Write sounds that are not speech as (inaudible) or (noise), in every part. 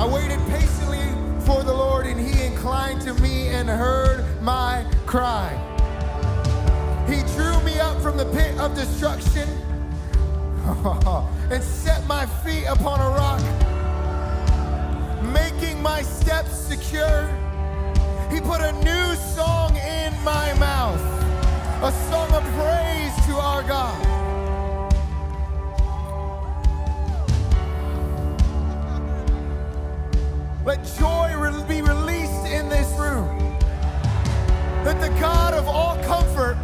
I waited patiently for the Lord, and he inclined to me and heard my cry. He drew me up from the pit of destruction (laughs) and set my feet upon a rock, making my steps secure. He put a new song in my mouth, a song Let joy be released in this room. Let the God of all comfort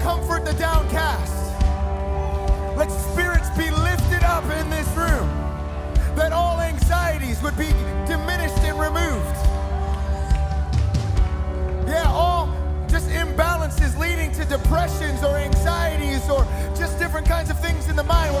comfort the downcast. Let spirits be lifted up in this room. That all anxieties would be diminished and removed. Yeah, all just imbalances leading to depressions or anxieties or just different kinds of things in the mind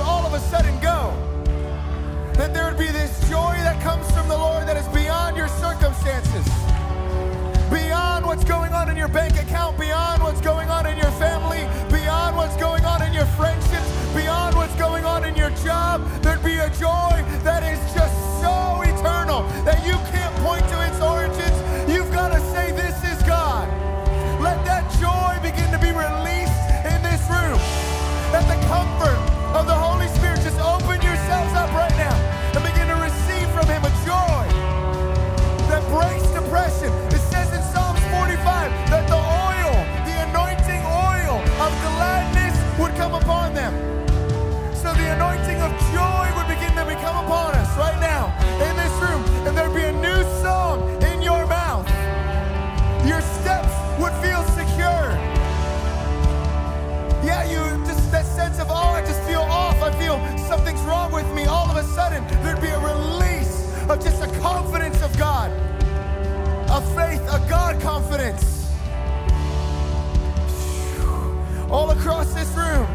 just a confidence of God, a faith, a God confidence. All across this room.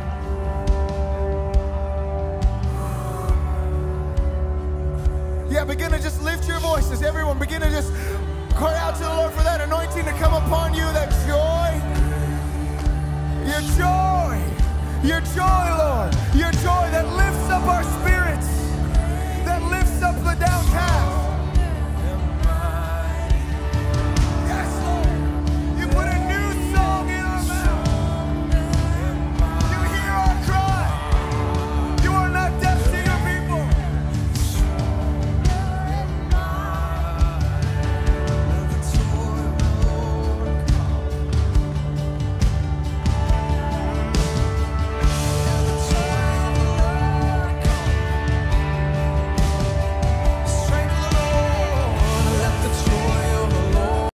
Yeah, begin to just lift your voices. Everyone, begin to just cry out to the Lord for that anointing to come upon you, that joy. Your joy, your joy, Lord, your joy that lifts up our spirit.